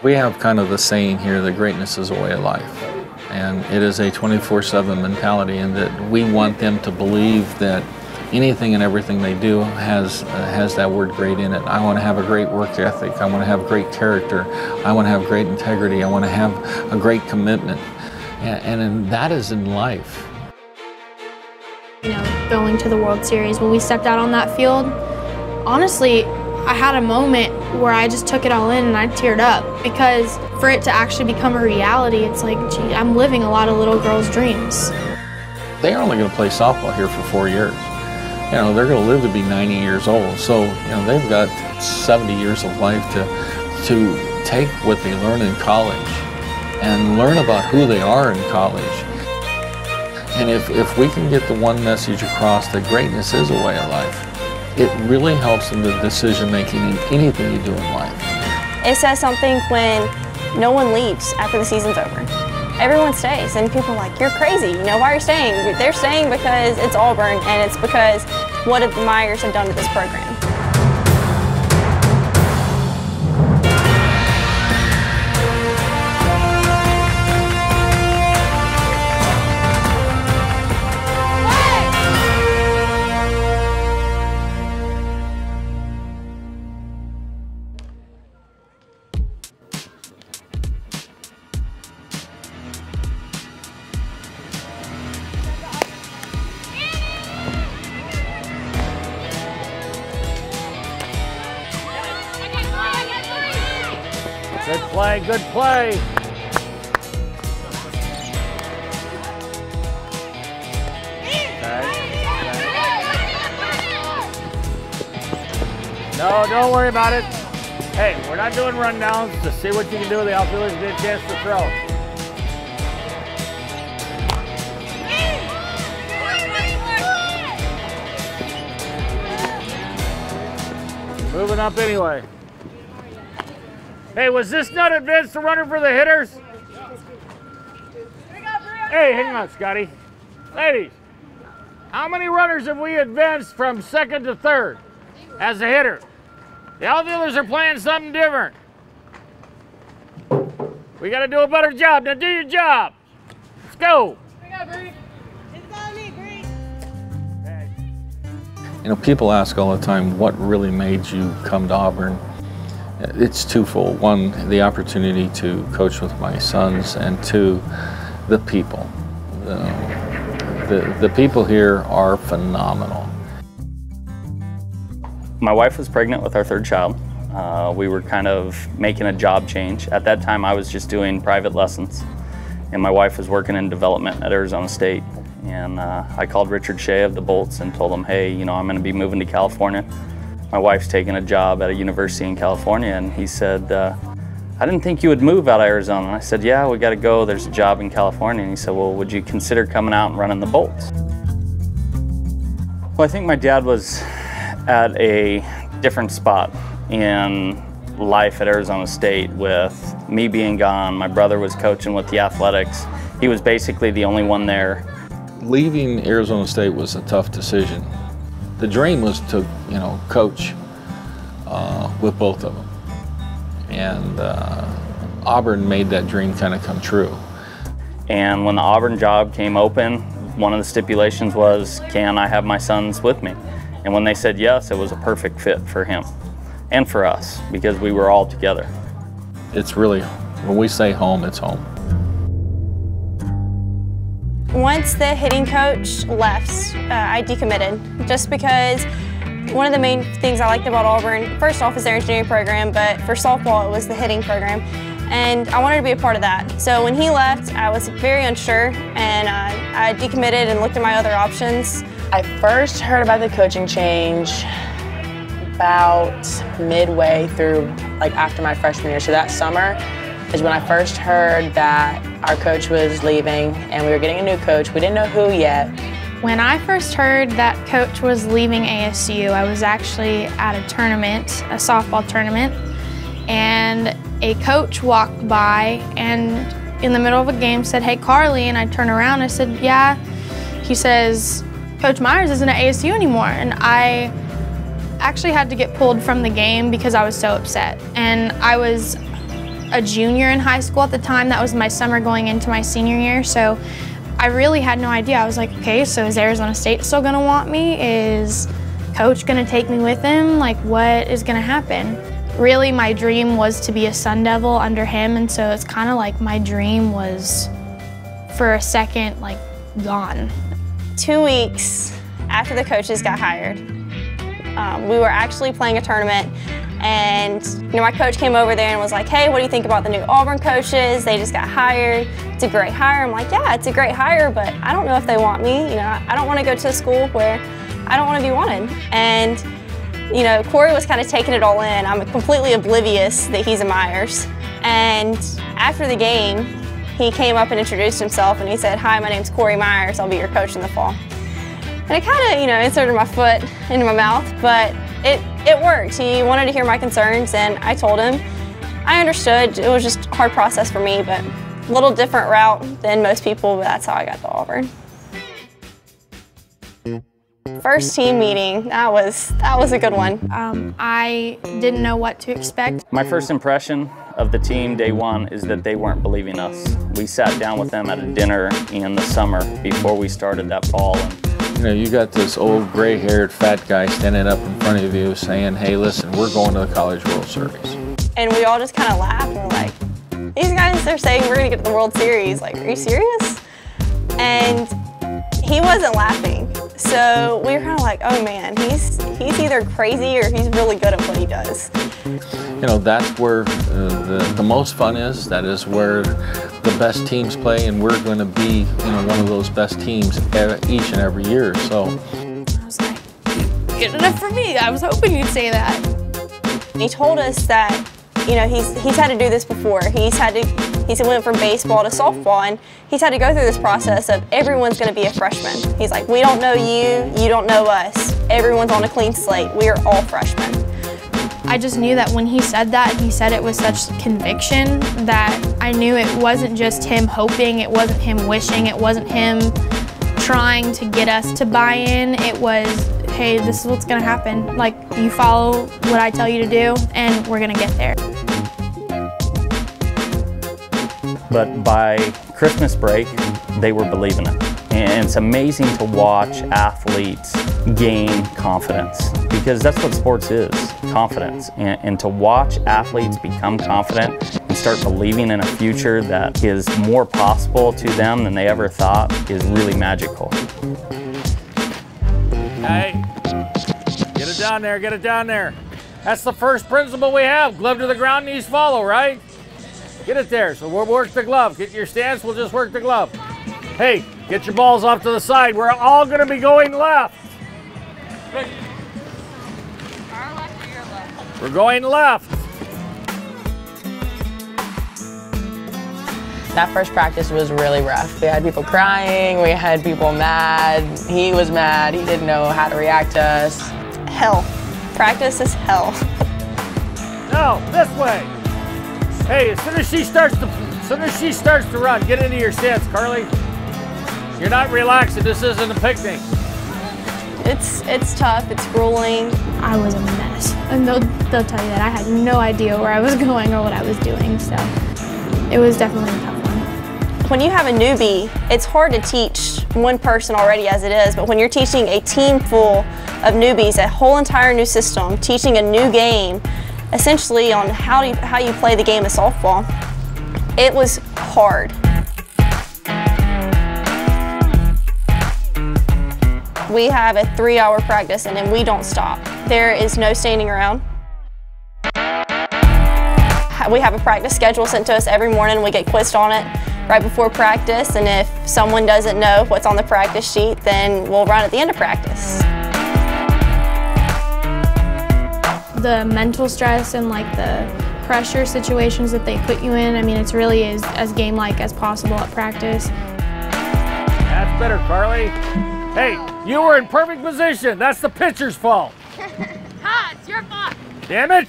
We have kind of the saying here that greatness is a way of life. And it is a 24 7 mentality, and that we want them to believe that anything and everything they do has, uh, has that word great in it. I want to have a great work ethic. I want to have great character. I want to have great integrity. I want to have a great commitment. And, and that is in life. You know, going to the World Series, when we stepped out on that field, honestly, I had a moment where I just took it all in and I teared up because for it to actually become a reality, it's like, gee, I'm living a lot of little girls' dreams. They're only going to play softball here for four years. You know, they're going to live to be 90 years old. So, you know, they've got 70 years of life to, to take what they learn in college and learn about who they are in college. And if, if we can get the one message across that greatness is a way of life, it really helps in the decision making in anything you do in life. It says something when no one leaves after the season's over. Everyone stays, and people are like, you're crazy, you know, why are you staying? They're staying because it's Auburn, and it's because what the Myers have done to this program. Play, good play. No, don't worry about it. Hey, we're not doing rundowns to see what you can do with the outfielders get a chance to throw. Moving up anyway. Hey, was this not advanced to runner for the hitters? Hey, hang on, Scotty. Ladies, how many runners have we advanced from second to third as a hitter? The outfielders are playing something different. We got to do a better job. Now do your job. Let's go. You know, people ask all the time, what really made you come to Auburn? It's twofold. One, the opportunity to coach with my sons, and two, the people. the, the people here are phenomenal. My wife was pregnant with our third child. Uh, we were kind of making a job change. At that time, I was just doing private lessons, and my wife was working in development at Arizona State. And uh, I called Richard Shea of the Bolts and told him, hey, you know, I'm going to be moving to California. My wife's taking a job at a university in California, and he said, uh, I didn't think you would move out of Arizona. I said, yeah, we got to go. There's a job in California. And he said, well, would you consider coming out and running the Bolts? Well, I think my dad was at a different spot in life at Arizona State with me being gone. My brother was coaching with the athletics. He was basically the only one there. Leaving Arizona State was a tough decision. The dream was to, you know, coach uh, with both of them. And uh, Auburn made that dream kind of come true. And when the Auburn job came open, one of the stipulations was, can I have my sons with me? And when they said yes, it was a perfect fit for him and for us because we were all together. It's really, when we say home, it's home. Once the hitting coach left, uh, I decommitted just because one of the main things I liked about Auburn, first off, is their engineering program, but for softball, it was the hitting program. And I wanted to be a part of that. So when he left, I was very unsure, and uh, I decommitted and looked at my other options. I first heard about the coaching change about midway through, like after my freshman year. So that summer is when I first heard that our coach was leaving and we were getting a new coach. We didn't know who yet. When I first heard that coach was leaving ASU, I was actually at a tournament, a softball tournament, and a coach walked by and in the middle of a game said, hey Carlee, and I turned around I said, yeah. He says, Coach Myers isn't at ASU anymore. And I actually had to get pulled from the game because I was so upset. And I was a junior in high school at the time. That was my summer going into my senior year. So I really had no idea. I was like, okay, so is Arizona State still gonna want me? Is coach gonna take me with him? Like, what is gonna happen? Really, my dream was to be a Sun Devil under him, and so it's kind of like my dream was, for a second, like gone. Two weeks after the coaches got hired, um, we were actually playing a tournament and you know, my coach came over there and was like, hey, what do you think about the new Auburn coaches? They just got hired. It's a great hire. I'm like, yeah, it's a great hire, but I don't know if they want me. You know, I don't want to go to a school where I don't want to be wanted. And you know, Corey was kind of taking it all in. I'm completely oblivious that he's a Myers. And after the game, he came up and introduced himself and he said, hi, my name's Corey Myers. I'll be your coach in the fall. And I kind of, you know, inserted my foot into my mouth, but it, it worked. He wanted to hear my concerns and I told him. I understood. It was just a hard process for me, but a little different route than most people, but that's how I got to Auburn. First team meeting, that was, that was a good one. Um, I didn't know what to expect. My first impression of the team day one is that they weren't believing us. We sat down with them at a dinner in the summer before we started that fall. And you know, you got this old gray-haired fat guy standing up in front of you saying, hey, listen, we're going to the College World Series. And we all just kind of laughed and we're like, these guys are saying we're going to get to the World Series. Like, are you serious? And he wasn't laughing. So we were kind of like, oh man, he's he's either crazy or he's really good at what he does. You know, that's where uh, the, the most fun is. That is where the best teams play, and we're going to be, you know, one of those best teams each and every year. So I was like, good enough for me. I was hoping you'd say that. He told us that you know, he's, he's had to do this before. He's had to, he's went from baseball to softball and he's had to go through this process of everyone's gonna be a freshman. He's like, we don't know you, you don't know us. Everyone's on a clean slate. We are all freshmen. I just knew that when he said that, he said it with such conviction that I knew it wasn't just him hoping, it wasn't him wishing, it wasn't him trying to get us to buy in. It was hey, this is what's gonna happen. Like, you follow what I tell you to do, and we're gonna get there. But by Christmas break, they were believing it. And it's amazing to watch athletes gain confidence because that's what sports is confidence. And, and, to watch athletes become confident and start believing in a future that is more possible to them than they ever thought is really magical. Hey, get it down there, get it down there. That's the first principle we have. Glove to the ground, knees follow, right? Get it there. So we'll work the glove. Get your stance, we'll just work the glove. Hey, get your balls off to the side. We're all gonna be going left. left We're going left. That first practice was really rough. We had people crying, we had people mad. He was mad, he didn't know how to react to us. Hell. Practice is hell. No, this way. Hey, as soon as she starts to as soon as she starts to run, get into your stance, Carlee. You're not relaxing, this isn't a picnic. It's it's tough, it's grueling. I was a mess. And they'll, they'll tell you that I had no idea where I was going or what I was doing, so it was definitely a tough one. when you have a newbie, it's hard to teach one person already as it is, but when you're teaching a team full of newbies, a whole entire new system, teaching a new game, essentially on how, you, how you play the game of softball, it was hard. We have a three hour practice and then we don't stop. There is no standing around. We have a practice schedule sent to us every morning. We get quizzed on it right before practice, and if someone doesn't know what's on the practice sheet, then we'll run at the end of practice. The mental stress and like the pressure situations that they put you in, I mean, it's really is as game-like as possible at practice. That's better, Carlee. Hey, you were in perfect position. That's the pitcher's fault. ha, it's your fault. Damn it.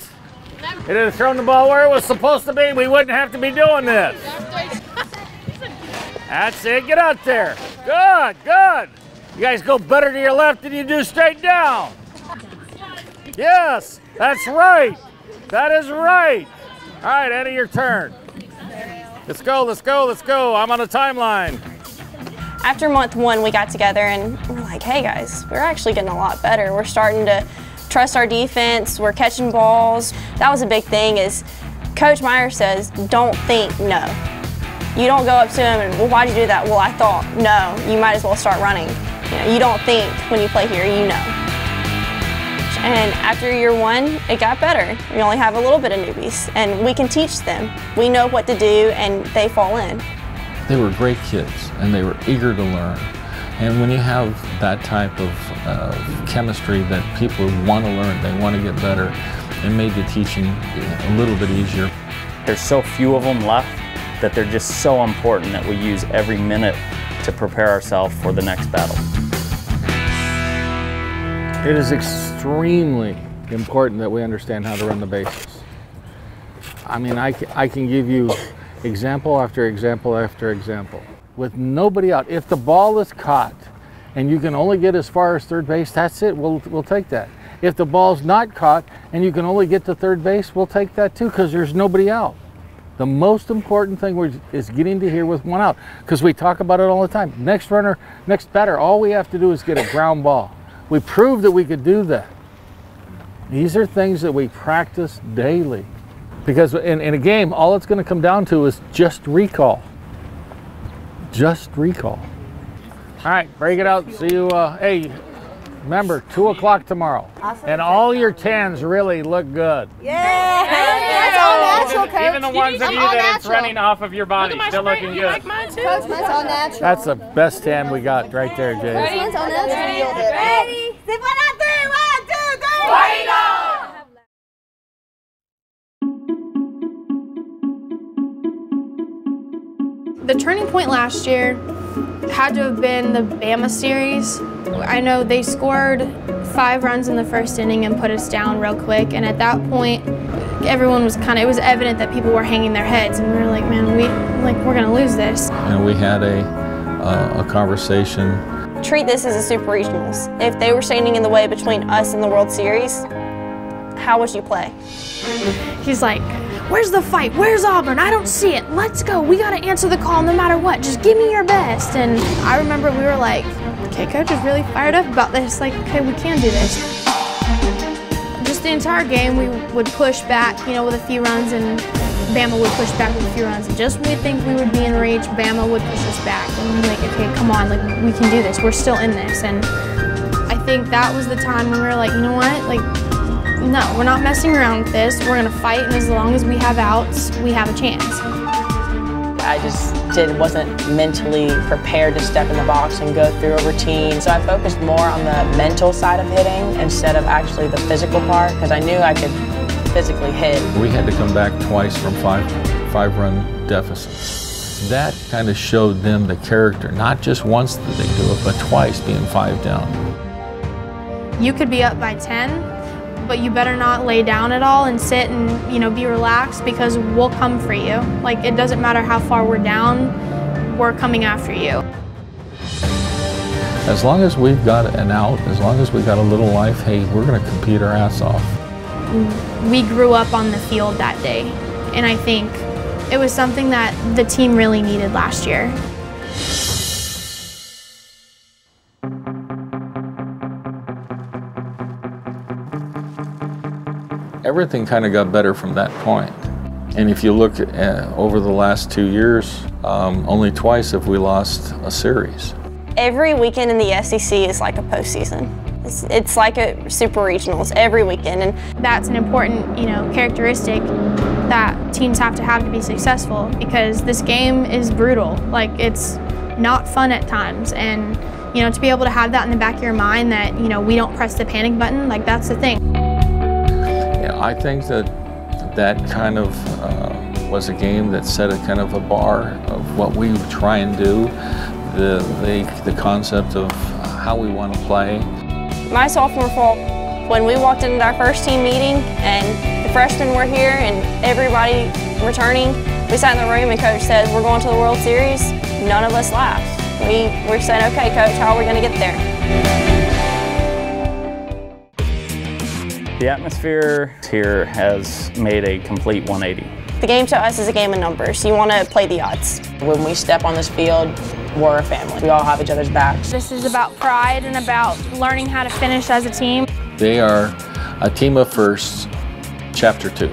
It had thrown the ball where it was supposed to be. We wouldn't have to be doing this. That's it. Get out there. Good, good. You guys go better to your left than you do straight down. Yes, that's right. That is right. All right, Eddie, your turn. Let's go, let's go, let's go. I'm on a timeline. After month one, we got together and we're like, hey guys, we're actually getting a lot better. We're starting to trust our defense. We're catching balls. That was a big thing is Coach Meyer says, don't think no. You don't go up to him and, well, why'd you do that? Well, I thought, no, you might as well start running. You, know, you don't think when you play here, you know. And after year one, it got better. We only have a little bit of newbies, and we can teach them. We know what to do, and they fall in. They were great kids, and they were eager to learn. And when you have that type of uh, chemistry that people want to learn, they want to get better, it made the teaching a little bit easier. There's so few of them left that they're just so important that we use every minute to prepare ourselves for the next battle. It is extremely important that we understand how to run the bases. I mean, I, I can give you example after example after example. With nobody out, if the ball is caught and you can only get as far as third base, that's it, we'll, we'll take that. If the ball's not caught and you can only get to third base, we'll take that too because there's nobody out. The most important thing is getting to here with one out because we talk about it all the time. Next runner, next batter, all we have to do is get a ground ball. We proved that we could do that. These are things that we practice daily because in, in a game, all it's going to come down to is just recall. Just recall. All right, break it out. See you. Uh, hey, remember, 2 o'clock tomorrow. Awesome. And all your tans really look good. Yeah! That's all natural, Coach. Even the ones of you that natural. it's running off of your body, Look still looking good. Like mine too. Coach, mine's all natural. That's the best tan we got right there, Jay. Sit one, two, three. Right The turning point last year had to have been the Bama series. I know they scored five runs in the first inning and put us down real quick, and at that point, everyone was kind of, it was evident that people were hanging their heads, and we were like, man, we, like, we're gonna lose this. And we had a, uh, a conversation. Treat this as a Super Regionals. If they were standing in the way between us and the World Series, how would you play? He's like, Where's the fight? Where's Auburn? I don't see it. Let's go. We got to answer the call no matter what. Just give me your best. And I remember we were like, okay, coach is really fired up about this. Like, okay, we can do this. Just the entire game, we would push back, you know, with a few runs, and Bama would push back with a few runs. And just when we think we would be in reach, Bama would push us back. And we're like, okay, come on, like, we can do this. We're still in this. And I think that was the time when we were like, you know what? Like, no, we're not messing around with this. We're gonna fight, and as long as we have outs, we have a chance. I just did wasn't mentally prepared to step in the box and go through a routine. So I focused more on the mental side of hitting instead of actually the physical part because I knew I could physically hit. We had to come back twice from five five run deficits. That kind of showed them the character. Not just once that they do it, but twice being five down. You could be up by 10 but you better not lay down at all and sit and you know be relaxed because we'll come for you. Like it doesn't matter how far we're down, we're coming after you. As long as we've got an out, as long as we've got a little life, hey, we're going to compete our ass off. We grew up on the field that day, and I think it was something that the team really needed last year. everything kind of got better from that point. And if you look at, uh, over the last two years, um, only twice have we lost a series. Every weekend in the SEC is like a postseason. It's, it's like a super regionals every weekend, and that's an important, you know, characteristic that teams have to have to be successful because this game is brutal. Like it's not fun at times, and you know, to be able to have that in the back of your mind that you know we don't press the panic button, like that's the thing. yeah I think that that kind of uh, was a game that set a kind of a bar of what we try and do, the, the, the concept of how we want to play. My sophomore fall, when we walked into our first team meeting and the freshmen were here and everybody returning, we sat in the room and coach said, we're going to the World Series. None of us laughed. We, we said, okay, coach, how are we going to get there? The atmosphere here has made a complete 180. The game to us is a game of numbers. You want to play the odds. When we step on this field, we're a family. We all have each other's backs. This is about pride and about learning how to finish as a team. They are a team of firsts, chapter two.